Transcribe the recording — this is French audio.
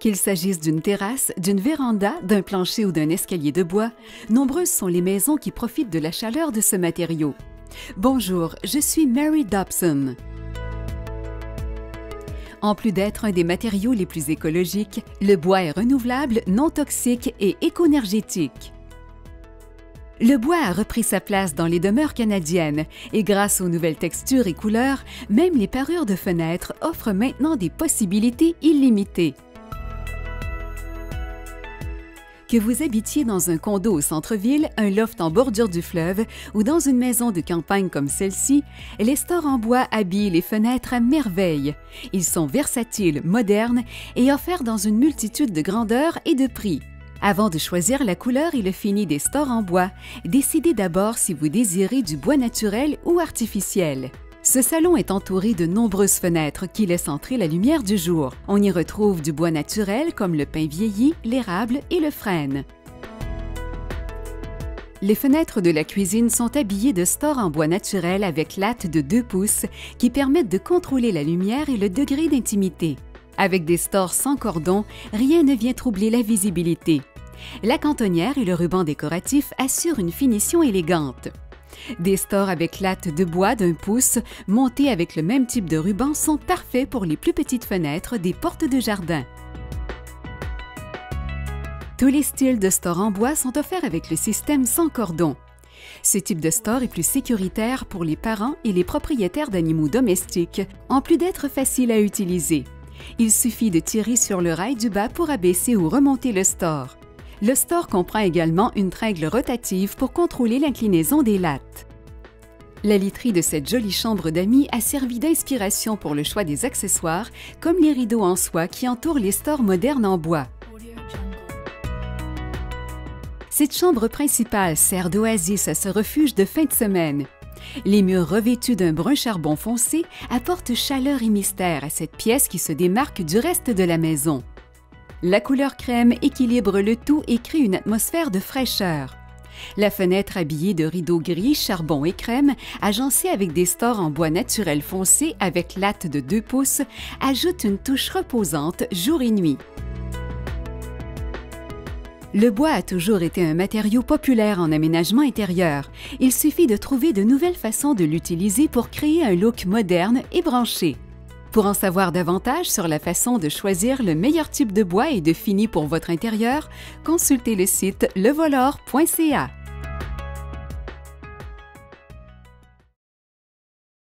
Qu'il s'agisse d'une terrasse, d'une véranda, d'un plancher ou d'un escalier de bois, nombreuses sont les maisons qui profitent de la chaleur de ce matériau. Bonjour, je suis Mary Dobson. En plus d'être un des matériaux les plus écologiques, le bois est renouvelable, non toxique et écoénergétique. Le bois a repris sa place dans les demeures canadiennes et grâce aux nouvelles textures et couleurs, même les parures de fenêtres offrent maintenant des possibilités illimitées. Que vous habitiez dans un condo au centre-ville, un loft en bordure du fleuve ou dans une maison de campagne comme celle-ci, les stores en bois habillent les fenêtres à merveille. Ils sont versatiles, modernes et offerts dans une multitude de grandeurs et de prix. Avant de choisir la couleur et le fini des stores en bois, décidez d'abord si vous désirez du bois naturel ou artificiel. Ce salon est entouré de nombreuses fenêtres qui laissent entrer la lumière du jour. On y retrouve du bois naturel comme le pin vieilli, l'érable et le frêne. Les fenêtres de la cuisine sont habillées de stores en bois naturel avec lattes de 2 pouces qui permettent de contrôler la lumière et le degré d'intimité. Avec des stores sans cordon, rien ne vient troubler la visibilité. La cantonnière et le ruban décoratif assurent une finition élégante. Des stores avec lattes de bois d'un pouce montés avec le même type de ruban sont parfaits pour les plus petites fenêtres des portes de jardin. Tous les styles de stores en bois sont offerts avec le système sans cordon. Ce type de store est plus sécuritaire pour les parents et les propriétaires d'animaux domestiques, en plus d'être facile à utiliser. Il suffit de tirer sur le rail du bas pour abaisser ou remonter le store. Le store comprend également une tringle rotative pour contrôler l'inclinaison des lattes. La literie de cette jolie chambre d'amis a servi d'inspiration pour le choix des accessoires, comme les rideaux en soie qui entourent les stores modernes en bois. Cette chambre principale sert d'oasis à ce refuge de fin de semaine. Les murs revêtus d'un brun charbon foncé apportent chaleur et mystère à cette pièce qui se démarque du reste de la maison. La couleur crème équilibre le tout et crée une atmosphère de fraîcheur. La fenêtre habillée de rideaux gris, charbon et crème, agencée avec des stores en bois naturel foncé avec latte de 2 pouces, ajoute une touche reposante jour et nuit. Le bois a toujours été un matériau populaire en aménagement intérieur. Il suffit de trouver de nouvelles façons de l'utiliser pour créer un look moderne et branché. Pour en savoir davantage sur la façon de choisir le meilleur type de bois et de fini pour votre intérieur, consultez le site levolor.ca.